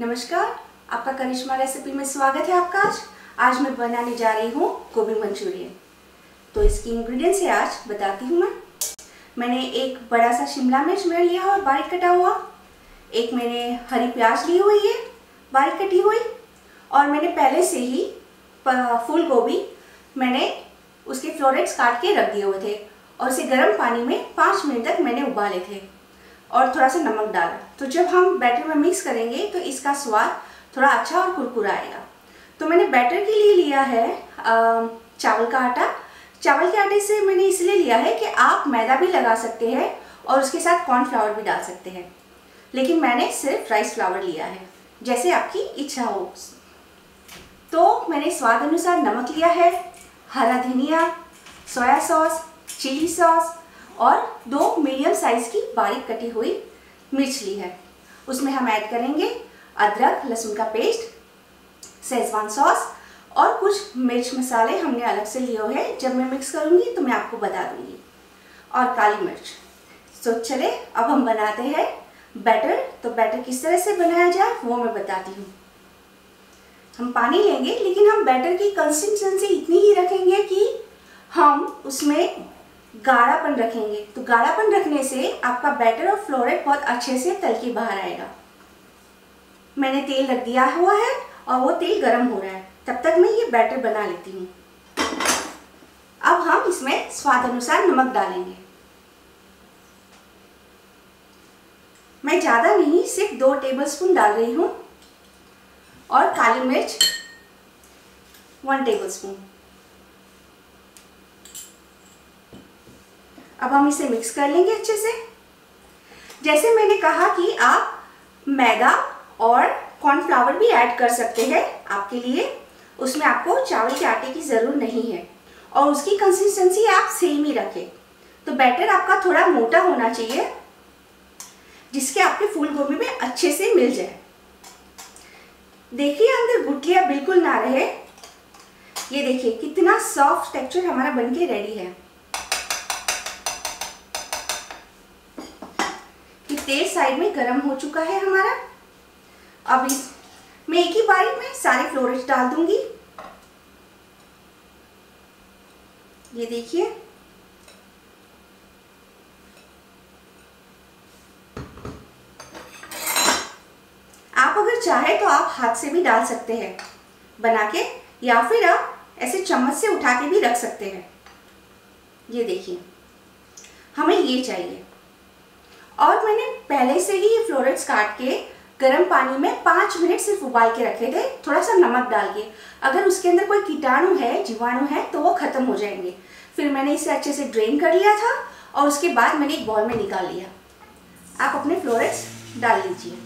नमस्कार, आपका करिश्मा रेसिपी में स्वागत है आपका आज। आज मैं बनाने जा रही हूँ गोभी मंचूरियन। तो इसकी इंग्रेडिएंट्स है आज बताती हूँ मैं। मैंने एक बड़ा सा शिमला मिर्च मेरे लिया और बारीक कटा हुआ। एक मैंने हरी प्याज ली हुई है, बारीक कटी हुई। और मैंने पहले से ही फूल गोभी मैंने उसके फ्लोरेट्स काट के रख दिए हुए थे। और उसे गर्म पानी में पाँच मिनट तक मैंने उबाले थे। और थोड़ा सा नमक डाला। तो जब हम बैटर में मिक्स करेंगे तो इसका स्वाद थोड़ा अच्छा और कुरकुरा आएगा। तो मैंने बैटर के लिए लिया है चावल का आटा। चावल के आटे से मैंने इसलिए लिया है कि आप मैदा भी लगा सकते हैं और उसके साथ कॉर्नफ्लावर भी डाल सकते हैं। लेकिन मैंने सिर्फ़ राइस फ्लावर लिया है, जैसे आपकी इच्छा हो। तो मैंने स्वाद अनुसार नमक लिया है, हरा धनिया सोया सॉस चिली सॉस और दो मीडियम साइज़ की बारीक कटी हुई मिर्च ली है। उसमें हम ऐड करेंगे अदरक, लहसुन का पेस्ट सेजवान सॉस और कुछ मिर्च मसाले हमने अलग से लिए हुए हैं। जब मैं मिक्स करूँगी तो मैं आपको बता दूँगी। और काली मिर्च। तो चले, अब हम बनाते हैं बैटर तो बैटर किस तरह से बनाया जाए, वो मैं बताती हूँ। हम पानी लेंगे, लेकिन हम बैटर की कंसिस्टेंसी इतनी ही रखेंगे कि हम उसमें गाढ़ापन रखेंगे। तो गाढ़ापन रखने से आपका बैटर और फ्लोरेट बहुत अच्छे से तल के बाहर आएगा। मैंने तेल रख दिया हुआ है और वो तेल गर्म हो रहा है। तब तक मैं ये बैटर बना लेती हूँ। अब हम इसमें स्वाद अनुसार नमक डालेंगे। मैं ज़्यादा नहीं, सिर्फ़ दो टेबलस्पून डाल रही हूँ और काली मिर्च वन टेबलस्पून अब हम इसे मिक्स कर लेंगे अच्छे से। जैसे मैंने कहा कि आप मैदा और कॉर्नफ्लावर भी ऐड कर सकते हैं आपके लिए। उसमें आपको चावल के आटे की ज़रूरत नहीं है। और उसकी कंसिस्टेंसी आप सेम ही रखें। तो बैटर आपका थोड़ा मोटा होना चाहिए, जिसके आपके फूल गोभी में अच्छे से मिल जाए। देखिए अंदर गुटिया बिल्कुल ना रहे। ये देखिए कितना सॉफ्ट टेक्सचर हमारा बनके रेडी है। तेल साइड में गर्म हो चुका है हमारा। अब इस मैं एक ही बारी में सारे फ्लोरेज डाल दूँगी। ये देखिए। आप अगर चाहे तो आप हाथ से भी डाल सकते हैं, बना के, या फिर आप ऐसे चम्मच से उठा के भी रख सकते हैं। ये देखिए। हमें ये चाहिए। और मैंने पहले से ही ये फ्लोरेट्स काट के गर्म पानी में पाँच मिनट सिर्फ़ उबाल के रखे थे थोड़ा सा नमक डाल के। अगर उसके अंदर कोई कीटाणु है, जीवाणु है तो वो ख़त्म हो जाएँगे। फिर मैंने इसे अच्छे से ड्रेन कर लिया था और उसके बाद मैंने एक बॉल में निकाल लिया। आप अपने फ्लोरेट्स डाल लीजिए।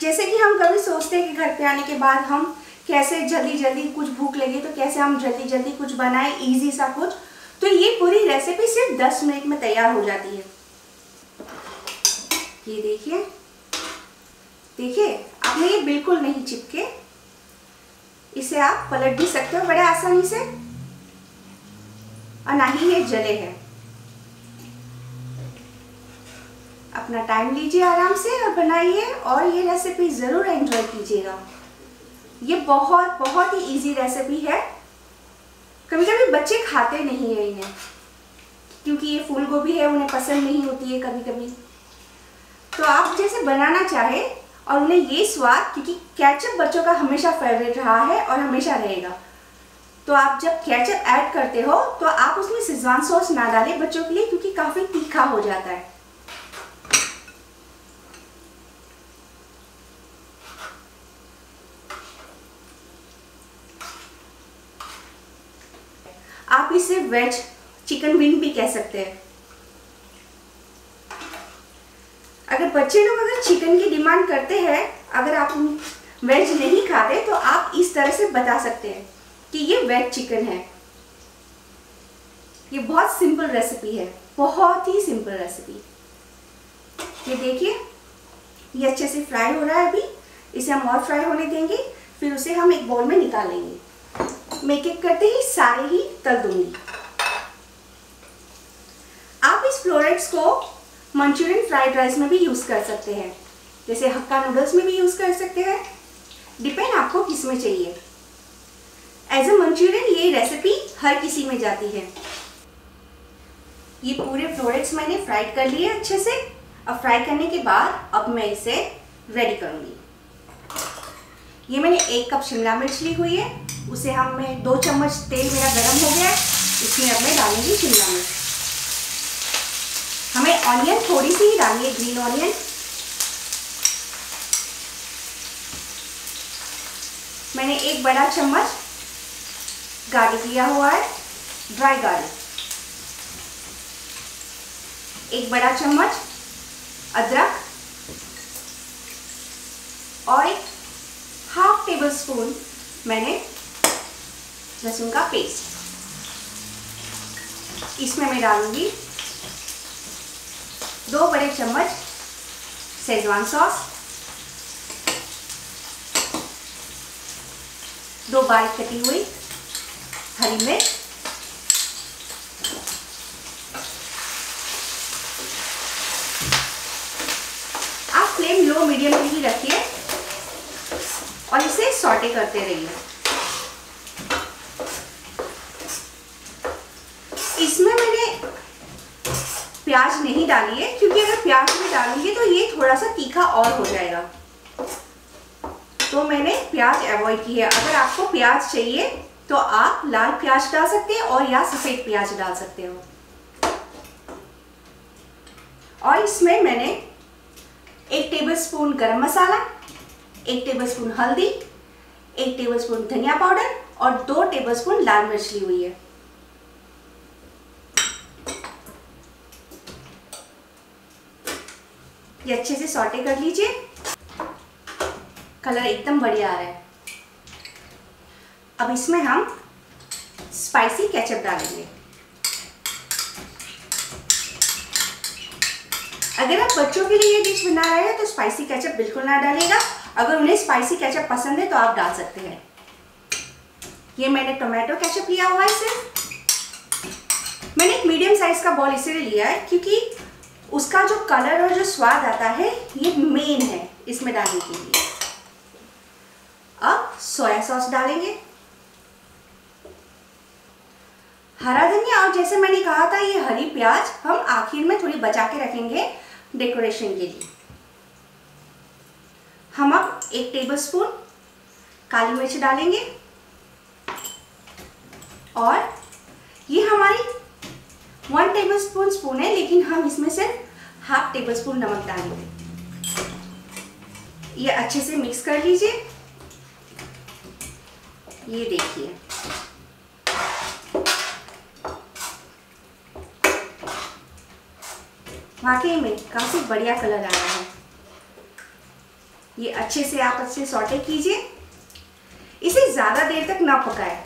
जैसे कि हम कभी सोचते हैं कि घर पे आने के बाद हम कैसे जल्दी जल्दी कुछ भूख लगे तो कैसे हम जल्दी जल्दी कुछ बनाए इजी सा कुछ। तो ये पूरी रेसिपी सिर्फ़ 10 मिनट में तैयार हो जाती है। ये देखिए। देखिए, आपने ये बिल्कुल नहीं चिपके। इसे आप पलट भी सकते हो बड़े आसानी से। और ना ही ये जले है। अपना टाइम लीजिए आराम से और बनाइए और ये रेसिपी ज़रूर एंजॉय कीजिएगा। ये बहुत बहुत ही इजी रेसिपी है। कभी कभी बच्चे खाते नहीं है इन्हें, क्योंकि ये फूल गोभी है, उन्हें पसंद नहीं होती है कभी कभी। तो आप जैसे बनाना चाहे, और उन्हें ये स्वाद, क्योंकि कैचअप बच्चों का हमेशा फेवरेट रहा है और हमेशा रहेगा। तो आप जब कैचअप ऐड करते हो तो आप उसमें सिजवान सॉस ना डालें बच्चों के लिए, क्योंकि काफ़ी तीखा हो जाता है। आप इसे वेज चिकन विंग भी कह सकते हैं। अगर बच्चे लोग अगर चिकन की डिमांड करते हैं, अगर आप वेज नहीं खाते तो आप इस तरह से बता सकते हैं कि ये वेज चिकन है। ये बहुत सिंपल रेसिपी है, बहुत ही सिंपल रेसिपी। ये देखिए, ये अच्छे से फ्राई हो रहा है अभी। इसे हम और फ्राई होने देंगे, फिर उसे हम एक बाउल में निकालेंगे मैं एक करते ही सारे ही तल दूँगी। आप इस फ्लोरेट्स को मंचूरियन फ्राइड राइस में भी यूज़ कर सकते हैं। जैसे हक्का नूडल्स में भी यूज़ कर सकते हैं। डिपेंड आपको किसमें चाहिए। एज अ मंचूरियन ये रेसिपी हर किसी में जाती है। ये पूरे फ्लोरेट्स मैंने फ्राई कर लिए अच्छे से। अब फ्राई करने के बाद अब मैं इसे रेडी करूँगी। ये मैंने एक कप शिमला मिर्च ली हुई है। उसे हम मैं दो चम्मच तेल मेरा गर्म हो गया है। इसमें अब मैं डालूँगी शिमला मिर्च। हमें ऑनियन थोड़ी सी ही डालनी है ग्रीन ऑनियन मैंने एक बड़ा चम्मच गार्लिक लिया हुआ है ड्राई गार्लिक एक बड़ा चम्मच अदरक और एक हाफ़ टेबल स्पून मैंने लहसुन का पेस्ट। इसमें मैं डालूँगी दो बड़े चम्मच सेजवान सॉस दो बारीक कटी हुई हरी मिर्च, आप फ्लेम लो मीडियम में ही रखिए और इसे सॉटे करते रहिए इसमें मैंने प्याज नहीं डाली है क्योंकि अगर प्याज में डालेंगे तो ये थोड़ा सा तीखा और हो जाएगा। तो मैंने प्याज अवॉइड की है। अगर आपको प्याज चाहिए तो आप लाल प्याज डाल सकते हैं और या सफ़ेद प्याज डाल सकते हो। और इसमें मैंने एक टेबलस्पून गरम मसाला, एक टेबलस्पून हल्दी, एक टेबलस्पून धनिया पाउडर और दो टेबलस्पून लाल मिर्च ली हुई है। ये अच्छे से सॉटे कर लीजिए। कलर एकदम बढ़िया आ रहा है। अब इसमें हम स्पाइसी केचप डालेंगे। अगर आप बच्चों के लिए ये डिश बना रहे हैं तो स्पाइसी केचप बिल्कुल ना डालिएगा। अगर उन्हें स्पाइसी केचप पसंद है तो आप डाल सकते हैं। ये मैंने टोमेटो केचप लिया हुआ है सिर्फ़ मैंने एक मीडियम साइज़ का बॉल इसीलिए लिया है, क्योंकि उसका जो कलर और जो स्वाद आता है, ये मेन है इसमें डालने के लिए। अब सोया सॉस डालेंगे। हरा धनिया, और जैसे मैंने कहा था, ये हरी प्याज हम आखिर में थोड़ी बचा के रखेंगे डेकोरेशन के लिए। हम अब एक टेबलस्पून काली मिर्च डालेंगे। और ये हमारी वन टेबल स्पून स्पून है, लेकिन हम इसमें से हाफ़ टेबल स्पून नमक डालेंगे। ये अच्छे से मिक्स कर लीजिए। ये देखिए। वाकई में काफ़ी बढ़िया कलर आ रहा है। ये अच्छे से आप अच्छे सॉटे कीजिए। इसे ज़्यादा देर तक ना पकाए,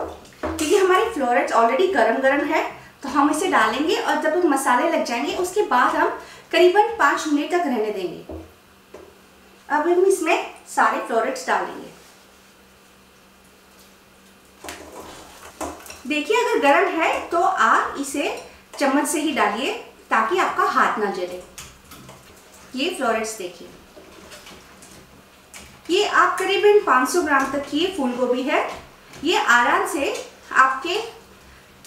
क्योंकि हमारी फ्लोरेट्स ऑलरेडी गरम गरम है। तो हम इसे डालेंगे और जब मसाले लग जाएँगे, उसके बाद हम करीबन पाँच मिनट तक रहने देंगे। अब हम इसमें सारे फ्लोरेट्स डालेंगे। देखिए, अगर गर्म है तो आप इसे चम्मच से ही डालिए ताकि आपका हाथ ना जले। ये फ्लोरेट्स देखिए। ये आप करीबन 500 ग्राम तक की फूल गोभी है। ये आराम से आपके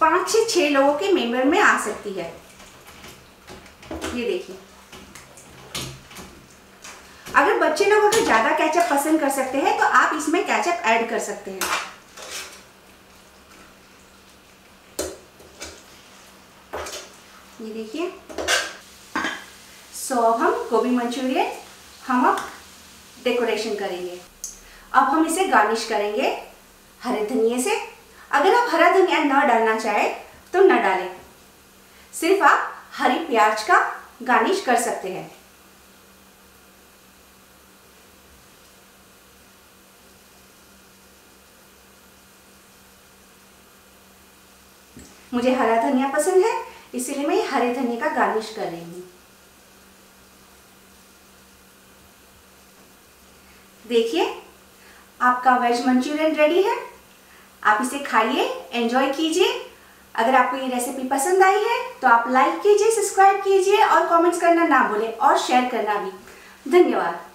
पाँच से छः लोगों के मेंबर में आ सकती है। ये देखिए। अगर बच्चे लोग अगर ज़्यादा कैचअप पसंद कर सकते हैं तो आप इसमें कैचअप ऐड कर सकते हैं। ये देखिए। सो हम गोभी मंचूरियन, हम अब डेकोरेशन करेंगे। अब हम इसे गार्निश करेंगे हरे धनिए से। अगर आप हरा धनिया न डालना चाहे तो न डालें। सिर्फ़ आप हरी प्याज का गार्निश कर सकते हैं। मुझे हरा धनिया पसंद है, इसीलिए मैं हरे धनिया का गार्निश कर रही हूँ। देखिए, आपका वेज मंचूरियन रेडी है। आप इसे खाइए एंजॉय कीजिए। अगर आपको ये रेसिपी पसंद आई है तो आप लाइक कीजिए सब्सक्राइब कीजिए और कमेंट्स करना ना भूलें और शेयर करना भी। धन्यवाद।